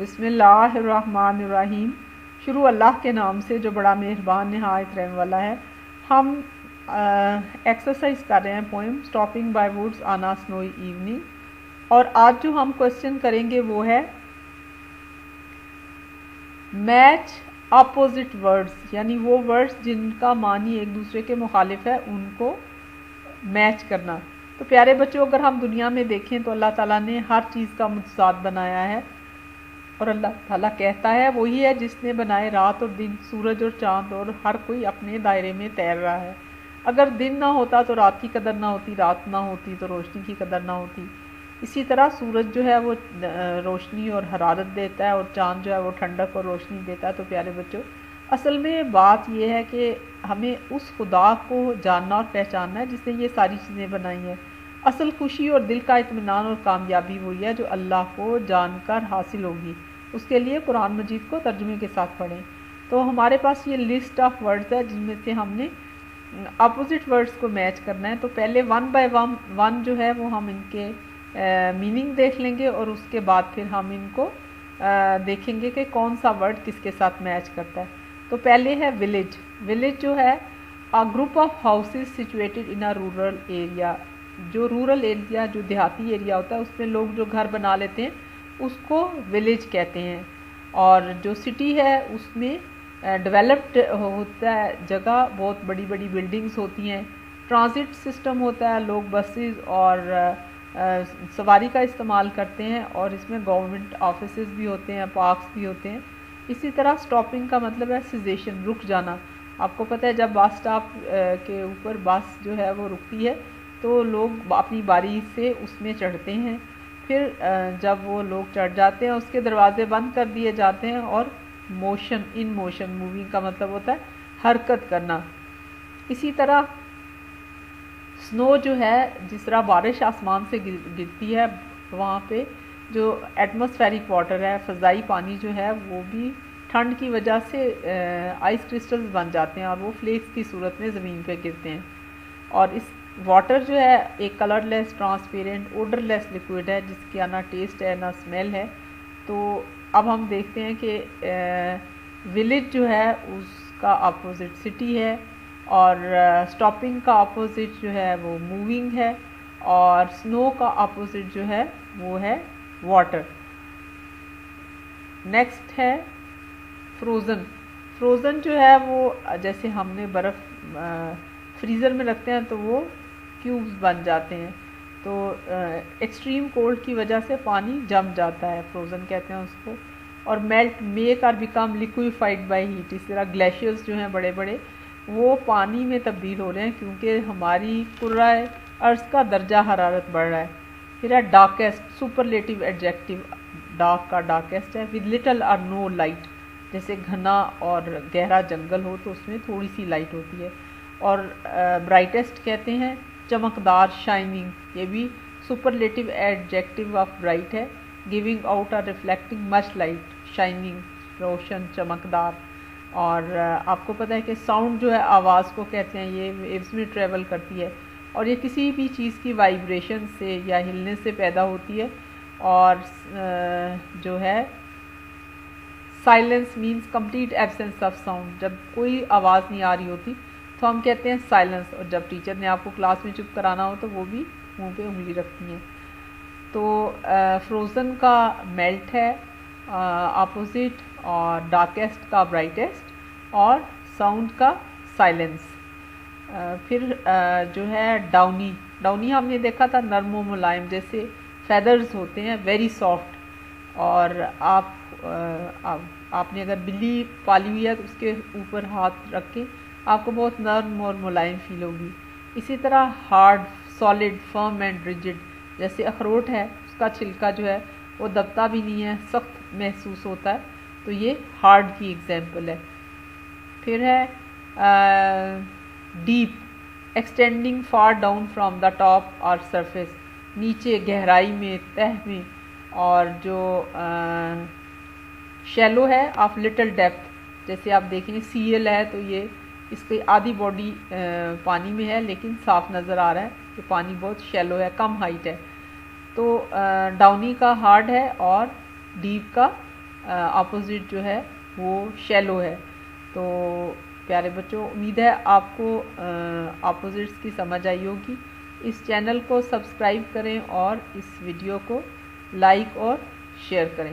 بسم اللہ الرحمن الرحیم۔ شروع اللہ کے نام سے، جو بڑا مہربان نہایت رحم والا ہے۔ ہم ایکسرسائز کر رہے ہیں پوئم سٹاپنگ بائی ووڈز آنا سنوئی ایوننگ اور آج جو ہم کوشچن کریں گے وہ ہے میچ اپوزٹ ورڈز یعنی وہ ورڈز جن کا معنی ایک دوسرے کے مخالف ہے، ان کو میچ کرنا۔ تو پیارے بچوں، اگر ہم دنیا میں دیکھیں تو اللہ تعالیٰ نے ہر چیز کا متضاد بنایا ہے۔ اور اللہ تعالیٰ کہتا ہے، وہی ہے جس نے بنائے رات اور دن، سورج اور چاند اور ہر کوئی اپنے دائرے میں تیر رہا ہے۔ اگر دن نہ ہوتا تو رات کی قدر نہ ہوتی، رات نہ ہوتی تو روشنی کی قدر نہ ہوتی۔ اسی طرح سورج جو ہے وہ روشنی اور حرارت دیتا ہے اور چاند جو ہے وہ ٹھنڈک اور روشنی دیتا ہے۔ تو پیارے بچوں، اصل میں بات یہ ہے کہ ہمیں اس خدا کو جاننا اور پہچاننا ہے جس نے یہ ساری چیزیں بنائی ہیں۔ اصل خوشی اور دل کا اطمینان اور کامیابی وہی ہے جو اللہ کو جان کر حاصل ہوگی۔ اس کے لیے قرآن مجید کو ترجمے کے ساتھ پڑھیں۔ تو ہمارے پاس یہ لسٹ آف ورڈز ہے جن میں سے ہم نے اپوزٹ ورڈز کو میچ کرنا ہے۔ تو پہلے ون بائی ون ون جو ہے وہ ہم ان کے میننگ دیکھ لیں گے اور اس کے بعد پھر ہم ان کو دیکھیں گے کہ کون سا ورڈ کس کے ساتھ میچ کرتا ہے۔ تو پہلے ہے ولیج ولیج جو ہے group of houses situated in a rural area جو رورل ایریا جو دیہاتی ایریا ہوتا ہے، اس میں لوگ جو گھر بنا لیتے ہیں، اس کو ولیج کہتے ہیں۔ اور جو سٹی ہے، اس میں ڈیولپڈ ہوتا ہے، جگہ بہت بڑی بڑی بلڈنگز ہوتی ہیں۔ ٹرانزٹ سسٹم ہوتا ہے، لوگ بسیز اور سواری کا استعمال کرتے ہیں۔ اور اس میں گورنمنٹ آفیسز بھی ہوتے ہیں پارکس بھی ہوتے ہیں۔ اسی طرح سٹاپنگ کا مطلب ہے سیزیشن رک جانا۔ آپ کو پتہ ہے، جب بس سٹاپ کے اوپر بس جو ہے، وہ رکتی ہے تو لوگ اپنی باری سے اس میں چڑھتے ہیں۔ پھر جب وہ لوگ چڑھ جاتے ہیں، اس کے دروازے بند کر دیے جاتے ہیں اور موشن، ان موشن موونگ کا مطلب ہوتا ہے حرکت کرنا۔ اسی طرح سنو جو ہے، جس طرح بارش آسمان سے گرتی ہے، وہاں پہ جو ایٹماسفیرک واٹر ہے، فضائی پانی جو ہے، وہ بھی ٹھنڈ کی وجہ سے آئس کرسٹلز بن جاتے ہیں اور وہ فلیکس کی صورت میں زمین پہ گرتے ہیں۔ اور اس واٹر جو ہے ایک colourless transparent odourless liquid ہے، جس کی نہ ٹیسٹ ہے، نہ اسمیل ہے۔ تو اب ہم دیکھتے ہیں کہ ولیج جو ہے، اس کا اپوزٹ سٹی ہے۔ اور سٹاپنگ کا اپوزٹ جو ہے، وہ موونگ ہے۔ اور سنو کا اپوزٹ جو ہے، وہ ہے واٹر نیکسٹ ہے فروزن فروزن جو ہے، وہ جیسے ہم نے برف فریزر میں رکھتے ہیں تو وہ کیوبز بن جاتے ہیں۔ تو ایکسٹریم کولڈ کی وجہ سے پانی جم جاتا ہے فروزن کہتے ہیں اس کو۔ اور melt make or become liquefied by heat اس طرح گلیشیئرز جو ہیں بڑے بڑے، وہ پانی میں تبدیل ہو رہے ہیں کیونکہ ہماری قرائے ارض کا درجہ حرارت بڑھ رہا ہے۔ پھر ہے ڈارکیسٹ سپرلیٹیو ایڈجیکٹیو ڈارک کا ڈارکیسٹ ہے۔ With little or no light جیسے گھنا اور گہرا جنگل ہو تو اس میں تھوڑی سی لائٹ ہوتی ہے۔ اور برائٹیسٹ کہتے ہیں چمکدار شائننگ یہ بھی سپرلیٹیو ایڈجیکٹیو آف برائٹ ہے giving out or reflecting much light shining روشن، چمکدار۔ اور آپ کو پتہ ہے کہ ساؤنڈ جو ہے آواز کو کہتے ہیں، یہ ویوز میں ٹریول کرتی ہے۔ اور یہ کسی بھی چیز کی وائبریشن سے یا ہلنے سے پیدا ہوتی ہے۔ اور جو ہے silence means complete absence of sound جب کوئی آواز نہیں آ رہی ہوتی تو ہم کہتے ہیں سائلنس اور جب ٹیچر نے آپ کو کلاس میں چپ کرانا ہو تو وہ بھی منہ پہ انگلی رکھتی ہیں تو فروزن کا میلٹ ہے اپوزٹ اور ڈارکیسٹ کا برائٹیسٹ اور ساؤنڈ کا سائلنس پھر جو ہے ڈاؤنی ڈاؤنی ہم نے دیکھا تھا نرم و ملائم، جیسے فیدرز ہوتے ہیں ویری سافٹ اور آپ آپ نے اگر بلی پالی ہوئی ہے تو اس کے اوپر ہاتھ رکھ کے آپ کو بہت نرم اور ملائم فیل ہوگی۔ اسی طرح hard solid firm and rigid جیسے اخروٹ ہے، اس کا چھلکا جو ہے، وہ دبتا بھی نہیں ہے، سخت محسوس ہوتا ہے۔ تو یہ ہارڈ کی ایگزامپل ہے۔ پھر ہے deep extending far down from the top اور سرفیس نیچے، گہرائی میں، تہ میں۔ اور جو شیلو ہے آف لٹل ڈیپتھ جیسے آپ دیکھیں سی ایل ہے تو یہ اس کی آدھی باڈی پانی میں ہے، لیکن صاف نظر آ رہا ہے کہ پانی بہت شیلو ہے، کم ہائٹ ہے۔ تو ڈاؤنی کا ہارڈ ہے اور ڈیپ کا اپوزٹ جو ہے وہ شیلو ہے۔ تو، پیارے بچوں، امید ہے آپ کو اپوزٹس کی سمجھ آئی ہوگی۔ اس چینل کو سبسکرائب کریں اور اس ویڈیو کو لائک اور شیئر کریں۔